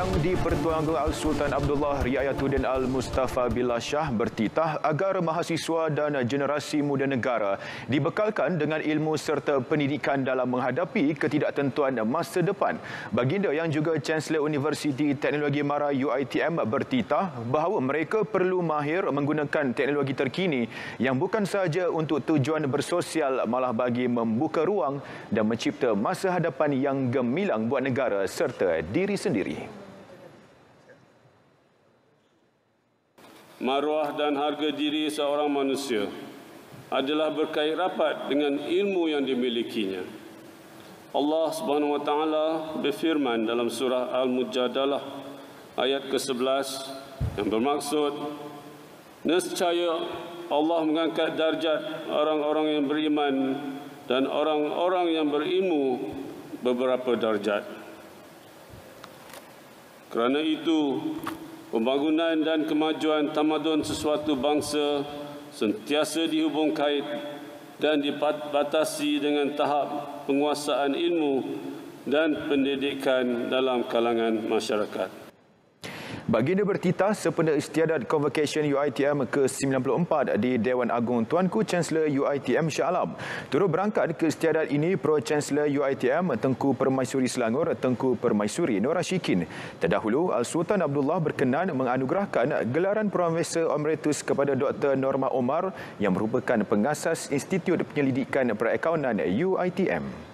Yang di-Pertuan Agong Al-Sultan Abdullah Riayatuddin Al-Mustafa Billah Shah bertitah agar mahasiswa dan generasi muda negara dibekalkan dengan ilmu serta pendidikan dalam menghadapi ketidaktentuan masa depan. Baginda yang juga Chancellor Universiti Teknologi Mara UITM bertitah bahawa mereka perlu mahir menggunakan teknologi terkini yang bukan sahaja untuk tujuan bersosial malah bagi membuka ruang dan mencipta masa hadapan yang gemilang buat negara serta diri sendiri. Maruah dan harga diri seorang manusia adalah berkait rapat dengan ilmu yang dimilikinya. Allah Subhanahu wa taala berfirman dalam surah Al-Mujadalah ayat ke-11 yang bermaksud nescaya Allah mengangkat darjat orang-orang yang beriman dan orang-orang yang berilmu beberapa darjat. Kerana itu, pembangunan dan kemajuan tamadun sesuatu bangsa sentiasa dihubung kait dan dibatasi dengan tahap penguasaan ilmu dan pendidikan dalam kalangan masyarakat. Baginda bertitah sempena istiadat Convocation UITM ke-94 di Dewan Agung Tuanku Chancellor UITM Shah Alam. Turut berangkat ke istiadat ini Pro Chancellor UITM Tengku Permaisuri Selangor Tengku Permaisuri Nora Shikin. Terdahulu Al-Sultan Abdullah berkenan menganugerahkan gelaran Profesor Emeritus kepada Dr. Norma Omar yang merupakan pengasas Institut Penyelidikan Perakaunan UITM.